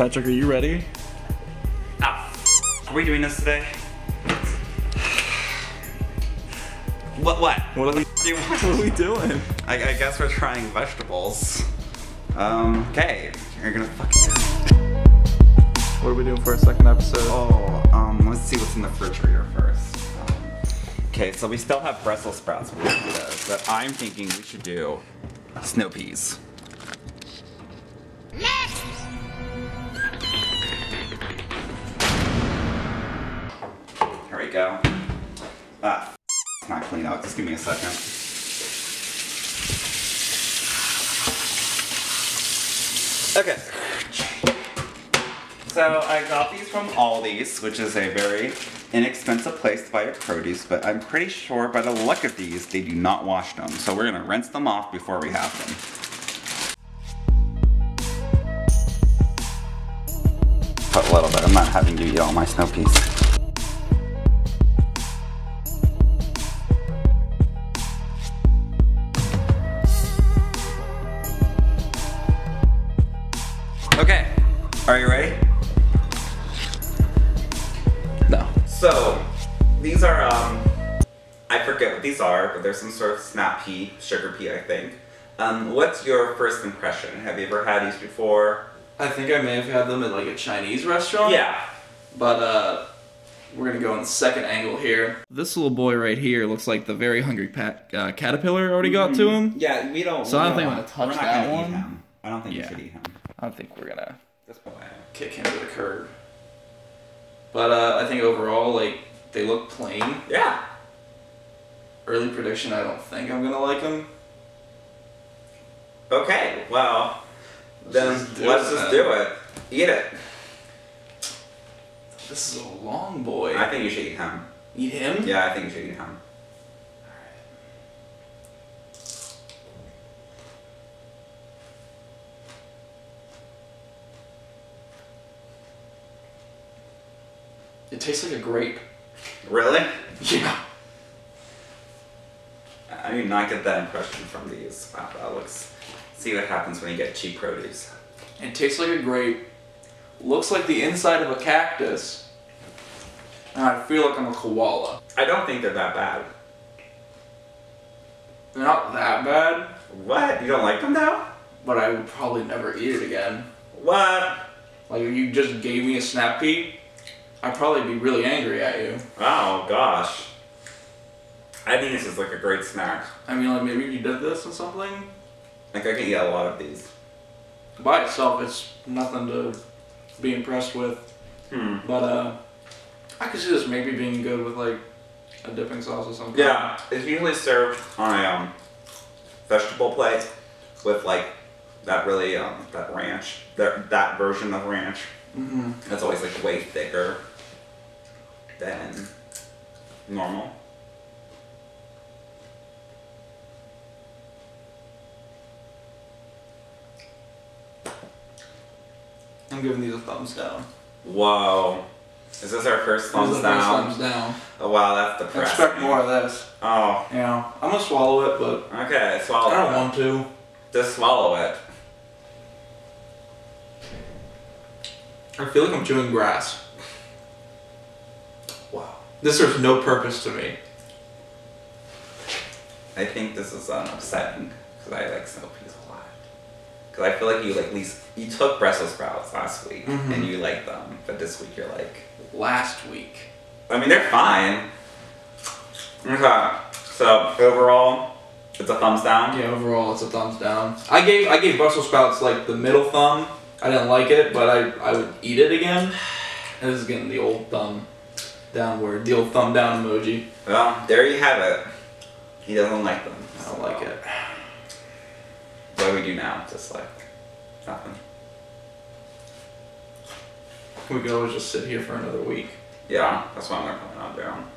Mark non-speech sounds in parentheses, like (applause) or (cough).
Patrick, are you ready? Ah, are we doing this today? What? What? What are we, do you what are we doing? I, I guess we're trying vegetables. Um, okay. You're gonna fucking. What are we doing for our second episode? Oh, um, let's see what's in the refrigerator first. Um, okay, so we still have Brussels sprouts, but I'm thinking we should do snow peas. Here go. Ah, it's not clean out. Just give me a second. Okay. So I got these from Aldi's, which is a very inexpensive place to buy your produce, but I'm pretty sure by the look of these, they do not wash them. So we're gonna rinse them off before we have them. Put a little bit, I'm not having you eat all my snow peas. So, these are, um, I forget what these are, but they're some sort of snap pea, sugar pea, I think. Um, what's your first impression? Have you ever had these before? I think I may have had them at like a Chinese restaurant. Yeah. But uh, we're gonna go on the second angle here. This little boy right here looks like the very hungry pat, uh, caterpillar already got to him. Yeah, we don't. So I don't think I'm gonna touch we're not that gonna one. Eat him. I don't think Yeah. you should eat him. I don't think we're gonna This boy. kick him to the curb. But uh, I think overall, like they look plain. Yeah. Early prediction, I don't think I'm gonna like them. Okay, well, then just let's just do it. Eat it. This is a long boy. I think you should eat him. Eat him? Yeah, I think you should eat him. It tastes like a grape. Really? Yeah. I do not get that impression from these. Wow, that looks. See what happens when you get cheap produce. It tastes like a grape. Looks like the inside of a cactus. And I feel like I'm a koala. I don't think they're that bad. They're not that bad, What? You don't like them though? but I would probably never eat it again. What? Like you just gave me a snap pea, I'd probably be really angry at you. Oh gosh. I think this is like a great snack. I mean, like maybe if you did this or something. Like I can eat a lot of these. By itself, it's nothing to be impressed with. Hmm. But uh, I could see this maybe being good with like a dipping sauce or something. Yeah, it's usually served on a um, vegetable plate with like that really um, that ranch, that that version of ranch. Hmm That's always like way thicker than normal. I'm giving these a thumbs down. Whoa. Is this our first thumbs are the first down? Thumbs down. Oh wow, that's depressing. Expect more of this. Oh, You know, I'm gonna swallow it, but okay, swallow I don't it. want to. Just swallow it. I feel like I'm chewing grass. Wow. This serves no purpose to me. I think this is um, upsetting because I like snow peas a lot. Because I feel like you like least you took Brussels sprouts last week Mhm. and you like them, but this week you're like, Last week. I mean they're fine. Okay, so overall, it's a thumbs down. Yeah, overall it's a thumbs down. I gave I gave Brussels sprouts like the middle thumb. I didn't like it, but I, I would eat it again. And (sighs) this is getting the old thumb downward, the old thumb down emoji. Well, there you have it. He doesn't like them. I don't like it. (sighs) What do we do now? Just like nothing. We could always just sit here for another week. Yeah, that's what I'm gonna plan on doing.